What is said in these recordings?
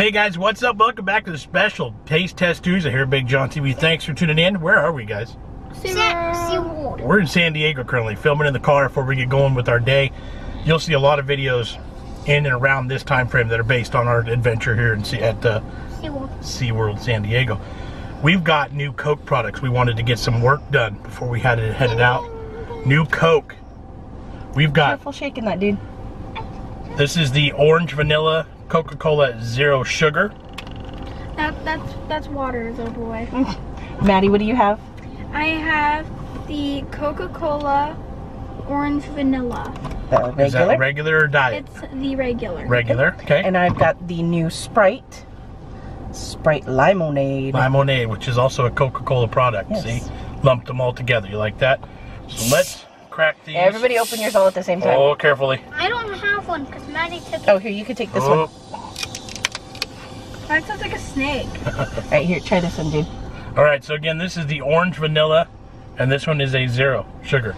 Hey guys, what's up? Welcome back to the special Taste Test Tuesday here at Big Jon TV. Thanks for tuning in. Where are we, guys? SeaWorld. We're in San Diego currently, filming in the car before we get going with our day. You'll see a lot of videos in and around this time frame that are based on our adventure here in, at uh, SeaWorld. SeaWorld San Diego. We've got new Coke products. We wanted to get some work done before we had it headed out. New Coke. We've got Careful shaking that, dude. this is the orange vanilla Coca-Cola zero sugar. That, that's that's water is over way. Maddie, what do you have? I have the Coca-Cola orange vanilla. The Is that regular. regular or diet? It's the regular. Regular. Okay. and I've got the new Sprite. Sprite Lymonade. Lymonade, which is also a Coca-Cola product. Yes. See, lumped them all together. You like that? So let's crack these. Everybody open yours all at the same time. Oh, carefully. I don't have one because Maddie took it. Oh, here, you can take this Oh, one. Mine sounds like a snake. All right, here, try this one, dude. All right. So again, this is the orange vanilla, and this one is a zero sugar.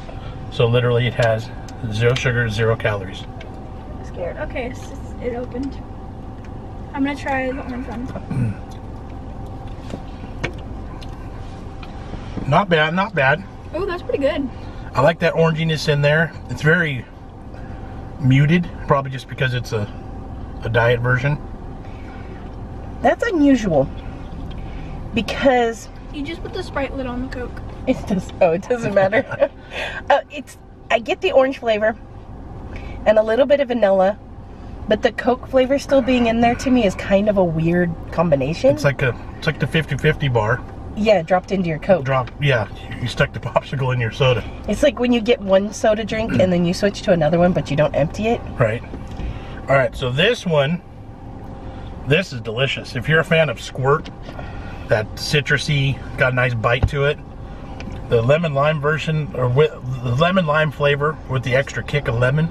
So literally, it has zero sugar, zero calories. I'm scared. Okay, it's just, it opened. I'm gonna try the orange one. Not bad. Not bad. Oh, that's pretty good. I like that oranginess in there. It's very muted, probably just because it's a a diet version. That's unusual because You just put the Sprite lid on the Coke. it does. Oh, it doesn't matter. uh, it's. I get the orange flavor and a little bit of vanilla, but the Coke flavor still being in there to me is kind of a weird combination. It's like a it's like the 50-50 bar. yeah, dropped into your Coke. Drop. Yeah, you stuck the popsicle in your soda. It's like when you get one soda drink and then you switch to another one, but you don't empty it. Right. All right. So this one, this is delicious. If you're a fan of Squirt, that citrusy, got a nice bite to it. The lemon lime version, or with the lemon lime flavor with the extra kick of lemon,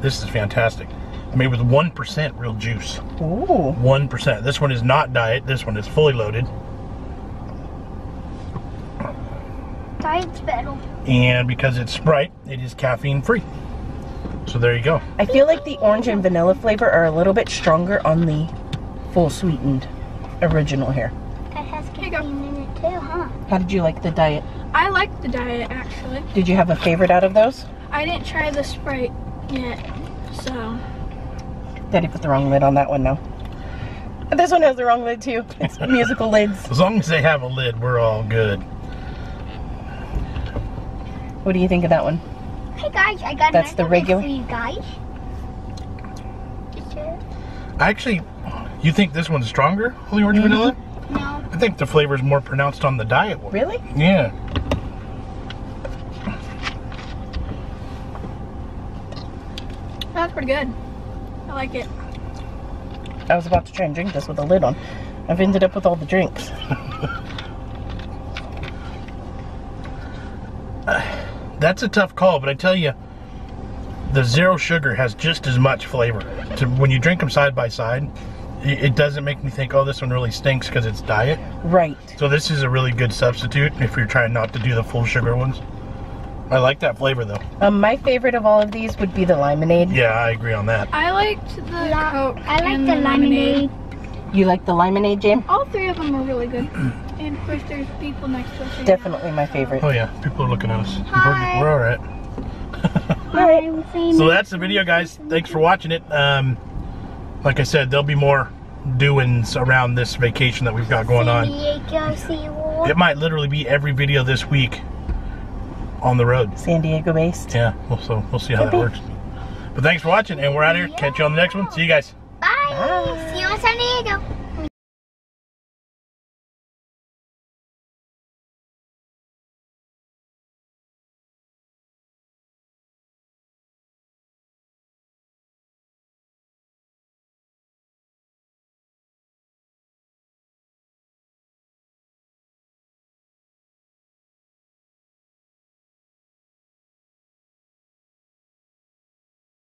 this is fantastic. Made with one percent real juice. Ooh. One percent. This one is not diet. This one is fully loaded. Diet's better. And because it's Sprite, it is caffeine free. So there you go. I feel like the orange and vanilla flavor are a little bit stronger on the full sweetened original here. It has caffeine in it too, huh? How did you like the diet? I like the diet actually. Did you have a favorite out of those? I didn't try the Sprite yet, so Daddy put the wrong lid on that one now. And this one has the wrong lid too. It's musical lids. As long as they have a lid, we're all good. What do you think of that one? Hey guys, I got That's the regular- for you guys. Is it? Actually, you think this one's stronger, Holy Orange mm-hmm. Vanilla? No. I think the flavor is more pronounced on the diet one. Really? Yeah. That's pretty good. I like it. I was about to try and drink this with a lid on. I've ended up with all the drinks. That's a tough call, but I tell you, the zero sugar has just as much flavor. To, when you drink them side by side, it, it doesn't make me think, oh, this one really stinks because it's diet. Right. So this is a really good substitute if you're trying not to do the full sugar ones. I like that flavor though. Um, my favorite of all of these would be the lemonade. Yeah, I agree on that. I liked the Coke. I like and the lemonade. You like the lemonade, Jim? All three of them are really good. and of course, there's people next to us. Definitely my favorite. Oh yeah, people are looking at us. Hi. We're, we're all right. I'm. So that's the video, guys. Thanks for watching it. Um, like I said, there'll be more doings around this vacation that we've got going on. It might literally be every video this week on the road. San Diego based. Yeah, we'll, so we'll see how that works. But thanks for watching, and we're out here. Catch you on the next one. See you guys. Bye. See you in San Diego.